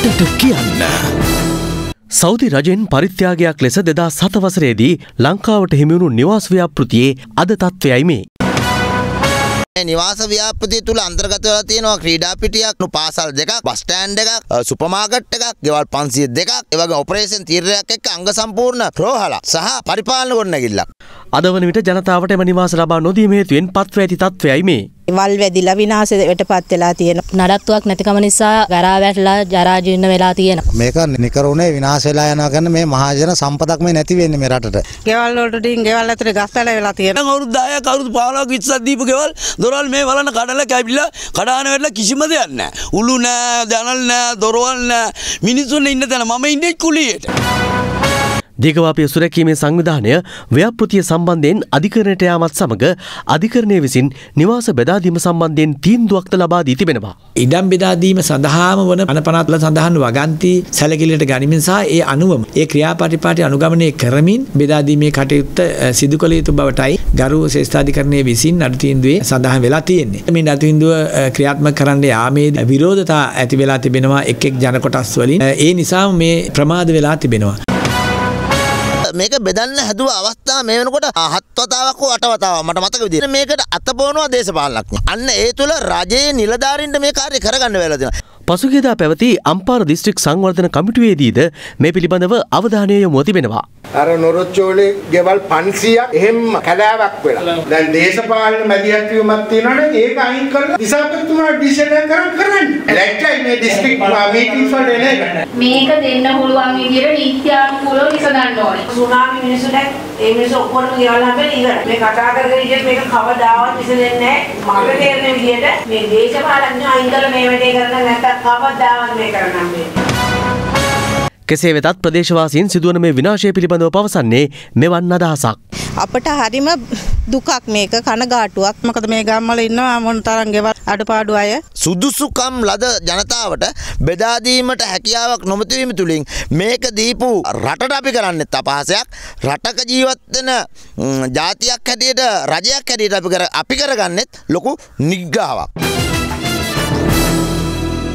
රටට කියන්න. සෞදි රජෙන් පරිත්‍යාගයක් ලෙස දෙදා සතවසරේදී ලංකාවට හිමිවුණු නිවාස් ව්‍යාපෘතියේ අද තත්ත්වයයි මේ. නිවාස ව්‍යාපෘතිය තුළ අන්තර්ගත වෙලා තියෙනවා ක්‍රීඩා පිටියක් පාසල් දෙකක් බස් ස්ටෑන්ඩ් එකක් සුපර් මාකට් එකක් ගෙවල් 500 දෙකක් ඒ වගේ ඔපරේෂන් තීරණයක් එක්ක අංග සම්පූර්ණ රෝහලක් සහ පරිපාලන ගොඩනැගිල්ලක් අද වන විට ජනතාවට එම නිවාස ලබා නොදීම හේතුවෙන් පත්ව ඇති තත්ත්වයයි මේ. වල් වැදිලා විනාශයට පත් වෙලා තියෙන. නඩත්තුවක් නැතිකම නිසා ගරා වැටලා ජරා ජීර්ණ වෙලා තියෙනවා. මේක නිකරුණේ විනාශ වෙලා යනවා කියන්නේ මේ මහජන සම්පතක් මේ නැති වෙන්නේ මේ රටට. ගෙවල් වලට ඩින් ගෙවල් ඇතුලේ ගස් පැල වෙලා තියෙනවා. අවුරුදු 10ක් අවුරුදු 15ක් ඉස්සක් දීපු ගෙවල් දොරවල් මේ වලන කඩලා කැපිලා කඩාන වෙලා කිසිම දෙයක් නැහැ. උළු නැහැ, දනල් නැහැ, දොරවල් නැහැ. මිනිස්සුන් ඉන්න තැන මම ඉන්නේ කුලියට. දිගවාපිය සුරැකීමේ සංවිධානය ව්‍යාපෘතිය සම්බන්ධයෙන් අධිකරණයට යාමත් සමග අධිකරණය විසින් නිවාස බෙදාදීම සම්බන්ධයෙන් තීන්දුවක්ද ලබා දී තිබෙනවා. ඉඩම් බෙදාදීම සඳහාම වන අනපනත්ල සඳහන් වගන්ති සැලකිලට ගනිමින් සහ ඒ අනුවම ඒ ක්‍රියාපටිපාටි අනුගමනය කරමින් බෙදාදීමේ කටයුත්ත සිදු කළ යුතු බවටයි ගරු ශේෂ්ඨාධිකරණය විසින් අඩුතීන්දුවේ සඳහන් වෙලා තියෙන්නේ. මේ නඩුතීන්දුව ක්‍රියාත්මක කරන්න යාමේ විරෝධතා ඇති වෙලා තිබෙනවා එක් එක් ජනකොටස් වලින්. ඒ නිසා මේ ප්‍රමාද වෙලා තිබෙනවා. මේක බෙදන්න හැදුව අවස්ථා මේ වෙනකොට හත් වතාවක් හෝ අට වතාවක් මට මතක විදිහට මේකට අතපොවනවා දේශපාලනඥයෝ. අන්න ඒ තුල රජයේ නිලධාරීන්ට මේ කාර්ය කරගන්න වෙලා තියෙනවා. පසුගියදා පැවති අම්පාර දිස්ත්‍රික් සංවර්ධන කමිටුවේදීද මේ පිළිබඳව අවධානය යොමු තිබෙනවා. අර නොරොච්චෝලේ ගෙවල් 500ක් එහෙම කැලෑවක් වෙලා. දැන් දේශපාලන මැදිහත් වීමක් තියෙනවනේ ඒක අයින් කරලා දිසාපතිතුමා ඩිසිෂන් කරන් කරන්නේ. ලැජ්ජයි මේ ඩිස්ට්‍රික්ට් මීටින්ස් වලට එන එක. මේක දෙන්න පුළුවන් විදියට නීත්‍යානුකූලව විසඳන්න ඕනේ. සුනාමි මිනිස්සුන්ට ඒ මිනිස්සු ඔක්කොම ගෙවල් හැබැයි ඉවරයි. මේ කතා කරගෙන ඉතින් මේක කවදාවත් විසඳෙන්නේ නැහැ. මට තේරෙන විදියට මේ දේශපාලඥයෝ අයින් කරලා මේ වැඩේ කරන්න නැත්තම් කවදාවත් මේ කරන්න හම්බෙන්නේ කෙසේ වෙතත් ප්‍රදේශවාසීන් සිදුවන මේ විනාශය පිළිබඳව පවසන්නේ මෙවන් අදහසක්. අපට හරිම දුකක් මේක කනගාටුවක්. මොකද මේ ගම්වල ඉන්නවා මොන තරම් ගෙවල් අඩපාඩු අය. සුදුසුකම් ලද ජනතාවට බෙදා දීමට හැකියාවක් නොමැති වීම තුලින් මේක දීපු රටට අපි කරන්නෙත් අපහාසයක්. රටක ජීවත් වෙන ජාතියක් හැටියට රජයක් හැටියට අපි කර අපි කරගන්නෙත් ලොකු නිග්‍රාවක්.